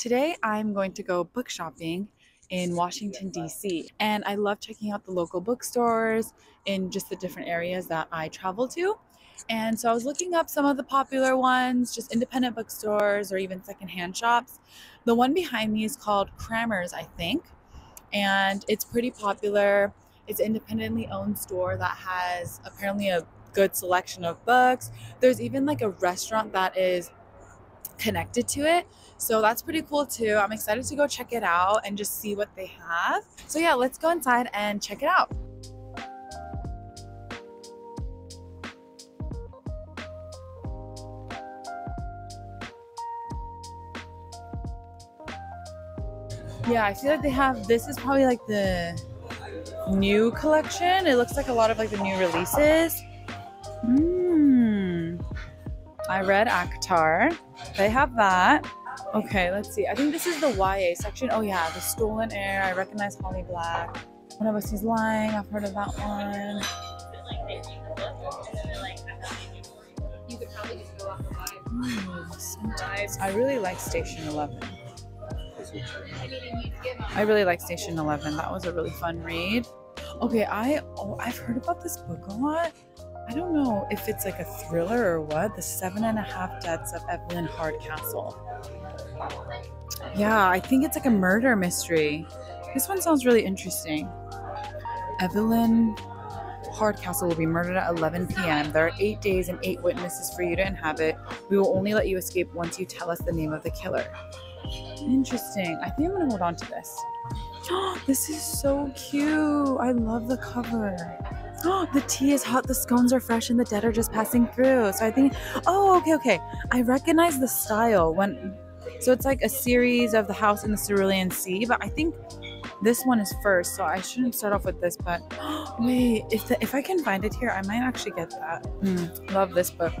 today I'm going to go book shopping in Washington, D.C. And I love checking out the local bookstores in just the different areas that I travel to. And so I was looking up some of the popular ones, just independent bookstores or even secondhand shops. The one behind me is called Kramers, I think. And it's pretty popular. It's independently owned store that has apparently a good selection of books. There's even like a restaurant that is connected to it. So that's pretty cool too. I'm excited to go check it out and just see what they have. So yeah, let's go inside and check it out. Yeah, I feel like they have this is probably like the new collection. It looks like a lot of like the new releases. Mmm. I read ACOTAR. They have that. Okay, let's see. I think this is the YA section. Oh yeah, The Stolen Heir. I recognize Holly Black. One of Us is Lying. I've heard of that one. Mm, I really like Station 11. I really like Station 11. That was a really fun read. Okay, I oh, I've heard about this book a lot. I don't know if it's like a thriller or what. The Seven and a Half Deaths of Evelyn Hardcastle. Yeah, I think it's like a murder mystery. This one sounds really interesting. Evelyn Hardcastle will be murdered at 11 p.m. There are eight days and eight witnesses for you to inhabit. We will only let you escape once you tell us the name of the killer. Interesting. I think I'm gonna hold on to this. this is so cute. I love the cover. Oh, the tea is hot, the scones are fresh, and the dead are just passing through. So I think, oh, okay, okay. I recognize the style when, so it's like a series of the house in the Cerulean Sea, but I think this one is first, so I shouldn't start off with this. But wait, if the, if I can find it here, I might actually get that. Mm, love this book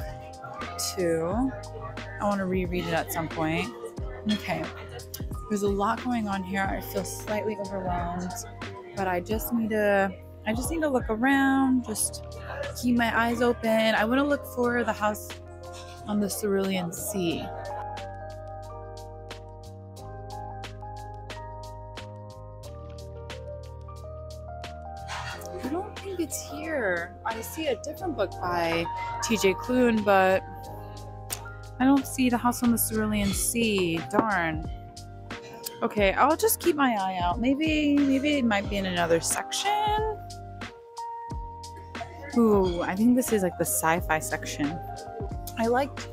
too. I want to reread it at some point. Okay, there's a lot going on here. I feel slightly overwhelmed, but I just need to I just need to look around, just keep my eyes open. I want to look for the house on the Cerulean Sea. I don't think it's here. I see a different book by TJ Klune, but I don't see the house on the Cerulean Sea. Darn. Okay, I'll just keep my eye out. Maybe, maybe it might be in another section. Ooh, I think this is like the sci-fi section. I liked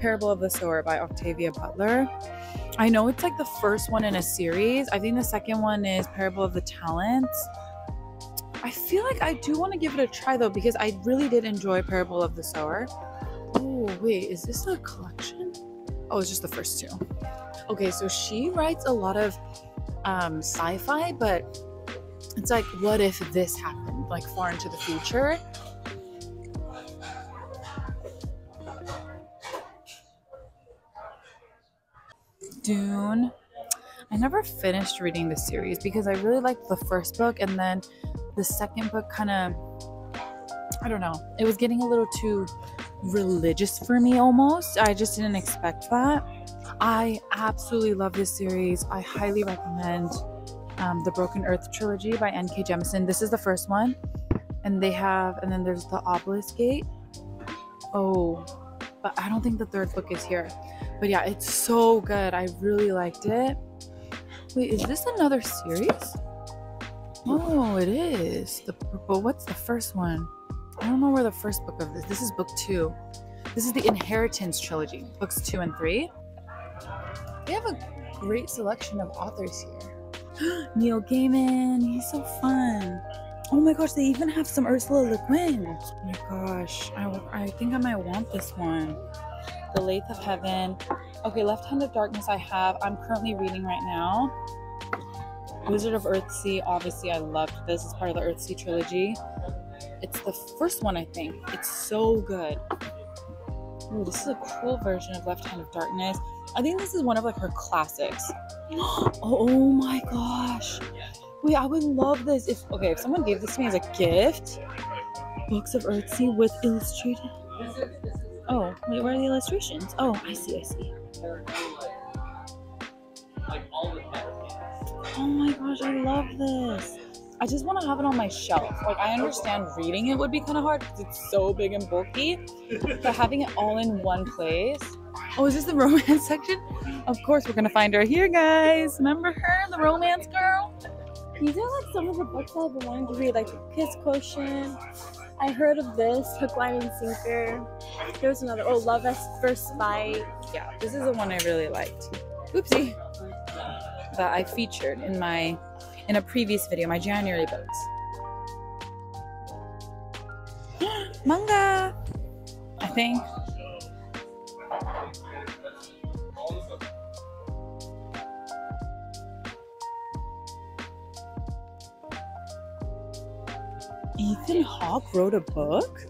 Parable of the Sower by Octavia Butler. I know it's like the first one in a series. I think the second one is Parable of the Talents. I feel like I do want to give it a try though because I really did enjoy Parable of the Sower. Oh, wait, is this a collection? Oh, it's just the first two. Okay, so she writes a lot of um, sci fi, but it's like, what if this happened, like far into the future? Dune. I never finished reading the series because I really liked the first book, and then the second book kind of, I don't know, it was getting a little too religious for me almost. I just didn't expect that. I absolutely love this series. I highly recommend um, the Broken Earth trilogy by N.K. Jemisin. This is the first one, and they have, and then there's the Obelisk Gate. Oh, but I don't think the third book is here. But yeah, it's so good. I really liked it. Wait, is this another series? Oh, it is. The but what's the first one? I don't know where the first book of this. This is book two. This is the Inheritance trilogy, books two and three. They have a great selection of authors here. Neil Gaiman, he's so fun. Oh my gosh, they even have some Ursula Le Guin. Oh my gosh, I, I think I might want this one. The Lathe of Heaven. Okay, Left Hand of Darkness I have. I'm currently reading right now. Wizard of Earthsea, obviously I loved this. It's part of the Earthsea trilogy. It's the first one, I think. It's so good. Ooh, this is a cool version of Left Hand of Darkness. I think this is one of like her classics. oh my gosh. Wait, I would love this if okay, if someone gave this to me as a gift. Books of Earthsea with illustrated. Oh, wait, where are the illustrations? Oh, I see, I see. Oh my gosh, I love this. I just want to have it on my shelf. Like, I understand reading it would be kind of hard because it's so big and bulky, but having it all in one place. Oh, is this the romance section? Of course, we're gonna find her here, guys. Remember her, the romance girl? These are like some of the books I've been wanting to read, like Kiss Quotient. I heard of this, Hook, Line, and Sinker. There's another, oh, Love at First Bite. Yeah, this is the one I really liked. Oopsie. That I featured in my in a previous video, my January books. Manga! I think. Ethan Hawke wrote a book?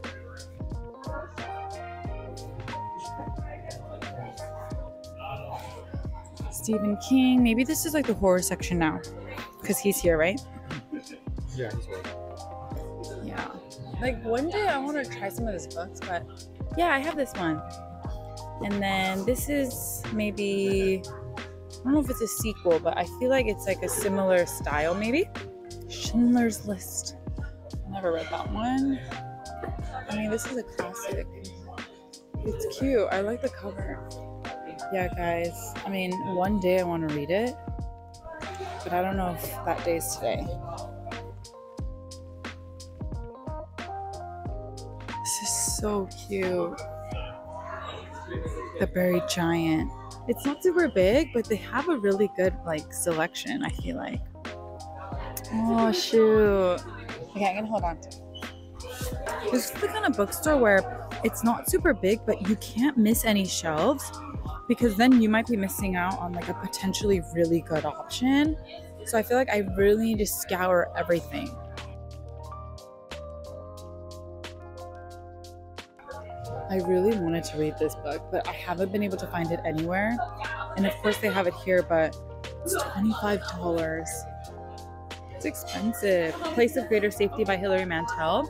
Stephen King. Maybe this is like the horror section now. Because he's here, right? Yeah, he's right. Yeah. Like one day I want to try some of his books, but yeah, I have this one. And then this is maybe I don't know if it's a sequel, but I feel like it's like a similar style, maybe. Schindler's List. Never read that one. I mean, this is a classic. It's cute. I like the cover. Yeah, guys. I mean, one day I want to read it, but I don't know if that day's today. This is so cute. The Buried Giant. It's not super big, but they have a really good like selection, I feel like. Oh shoot. Okay, I'm gonna hold on to it. This is the kind of bookstore where it's not super big, but you can't miss any shelves because then you might be missing out on like a potentially really good option. So I feel like I really need to scour everything. I really wanted to read this book, but I haven't been able to find it anywhere. And of course, they have it here, but it's $25. It's expensive. Place of Greater Safety by Hilary Mantel.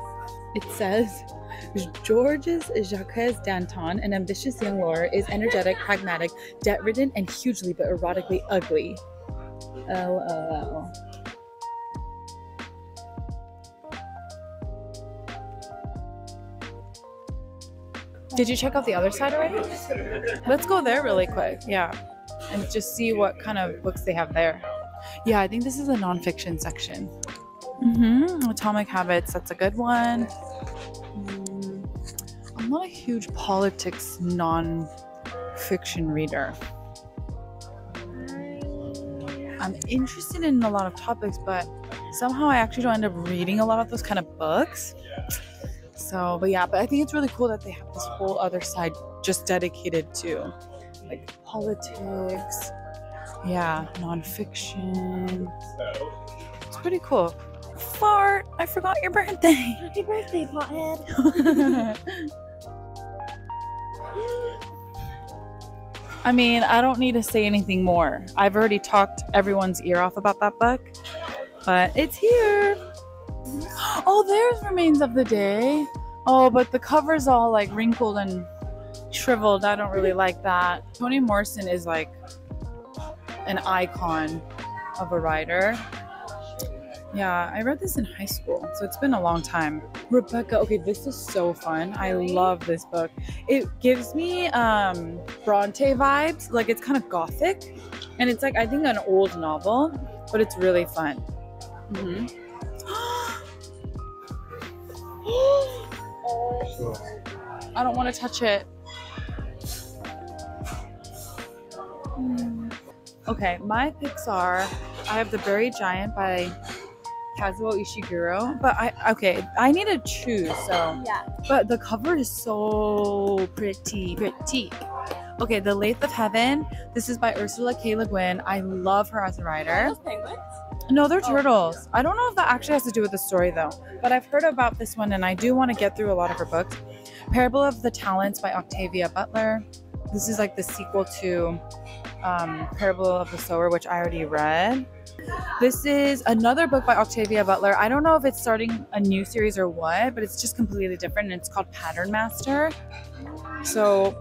It says Georges Jacques Danton, an ambitious young lawyer, is energetic, pragmatic, debt ridden, and hugely but erotically ugly. LOL. Did you check out the other side already? Let's go there really quick. Yeah. And just see what kind of books they have there. Yeah, I think this is a nonfiction section. Mm-hmm. Atomic Habits, that's a good one. Mm, I'm not a huge politics non-fiction reader. I'm interested in a lot of topics, but somehow I actually don't end up reading a lot of those kind of books. So, but yeah, but I think it's really cool that they have this whole other side just dedicated to like politics, yeah, nonfiction. It's pretty cool. Fart, I forgot your birthday. Happy birthday, pothead. I mean, I don't need to say anything more. I've already talked everyone's ear off about that book, but it's here. Oh, there's Remains of the Day. Oh, but the cover's all like wrinkled and shriveled. I don't really like that. Toni Morrison is like an icon of a writer. Yeah, I read this in high school, so it's been a long time. Rebecca, okay, this is so fun. I love this book. It gives me um Bronte vibes, like it's kind of gothic, and it's like I think an old novel, but it's really fun. hmm I don't want to touch it. Mm. Okay, my picks are I have The Buried Giant by Kazuo Ishiguro, but I okay, I need to choose. So, yeah. but the cover is so pretty, pretty. Okay, The Lathe of Heaven. This is by Ursula K. Le Guin. I love her as a writer. Those penguins? No, they're Oh, turtles. I don't know if that actually has to do with the story though, but I've heard about this one and I do want to get through a lot of her books. Parable of the Talents by Octavia Butler. This is like the sequel to um, Parable of the Sower, which I already read. This is another book by Octavia Butler. I don't know if it's starting a new series or what, but it's just completely different and it's called Patternmaster. So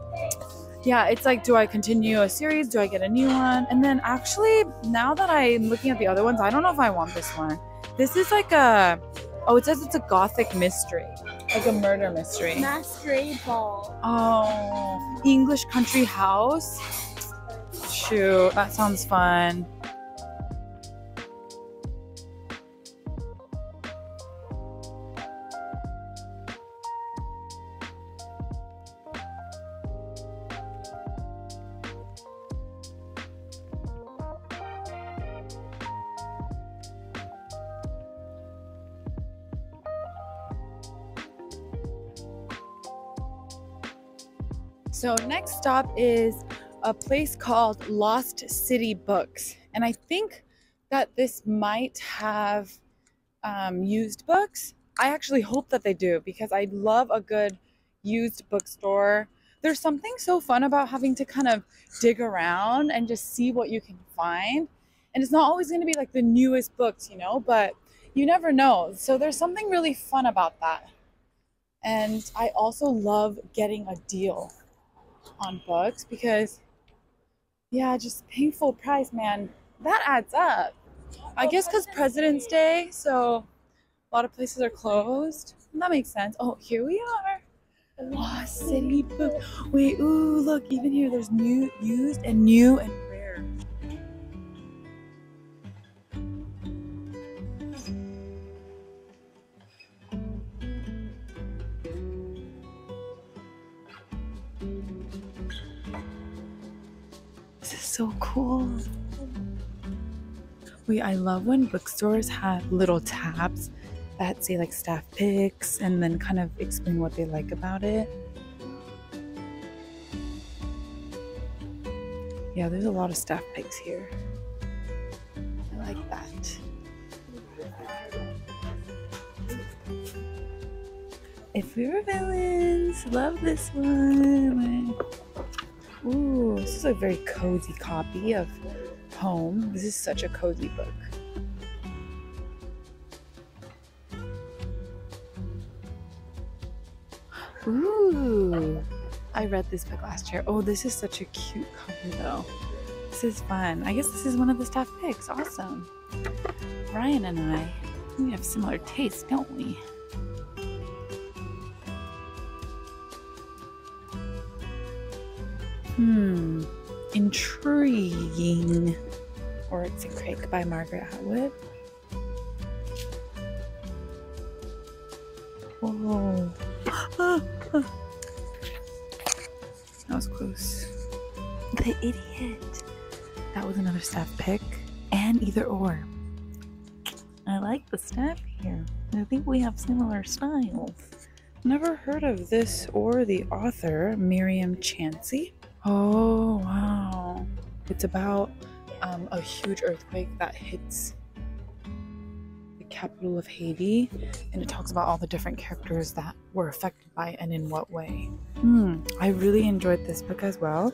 yeah, it's like, do I continue a series? Do I get a new one? And then actually, now that I'm looking at the other ones, I don't know if I want this one. This is like a, oh, it says it's a gothic mystery, like a murder mystery. Masquerade Ball. Oh, English Country House. Shoot, that sounds fun. So, next stop is a place called Lost City Books. And I think that this might have um, used books. I actually hope that they do because I love a good used bookstore. There's something so fun about having to kind of dig around and just see what you can find. And it's not always going to be like the newest books, you know, but you never know. So there's something really fun about that. And I also love getting a deal on books because yeah, just paying full price, man. That adds up. I guess because President's Day, so a lot of places are closed. That makes sense. Oh, here we are. Oh, city book. Wait, ooh, look, even here there's new, used, and new and I love when bookstores have little tabs that say like staff picks and then kind of explain what they like about it. Yeah, there's a lot of staff picks here. I like that. If we were villains, love this one. Ooh, this is a very cozy copy of Home. This is such a cozy book. Ooh, I read this book last year. Oh, this is such a cute cover though. This is fun. I guess this is one of the staff picks. Awesome. Ryan and I, we have similar tastes, don't we? Hmm, intriguing. Oryx and Crake by Margaret Atwood. Whoa. That was close. The idiot. That was another staff pick. And either or. I like the staff here. I think we have similar styles. Never heard of this or the author, Myriam Chancy. Oh, wow. It's about um, a huge earthquake that hits the capital of Haiti, and it talks about all the different characters that were affected by it and in what way. Hmm, I really enjoyed this book as well.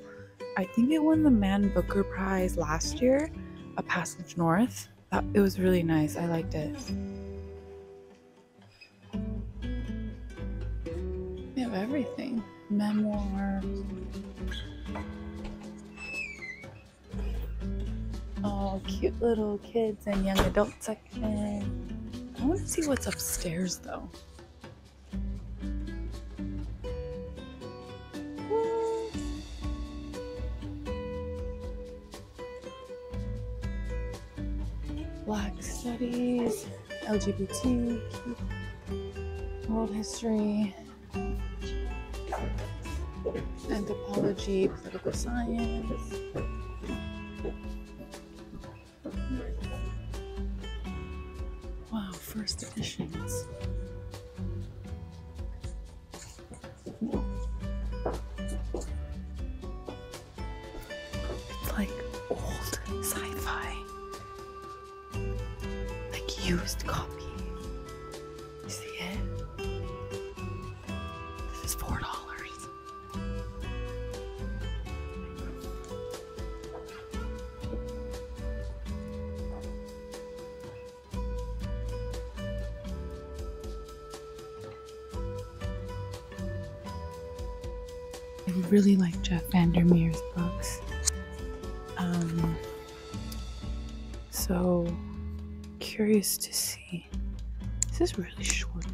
I think it won the Man Booker Prize last year, A Passage North. That, it was really nice. I liked it. We have everything memoirs. Oh, cute little kids and young adult section. I want to see what's upstairs though. Black studies, LGBT, world history, anthropology, political science. Used copy. You see it? This is four dollars. I really like Jeff Vandermeer's books. Curious to see. This is really short.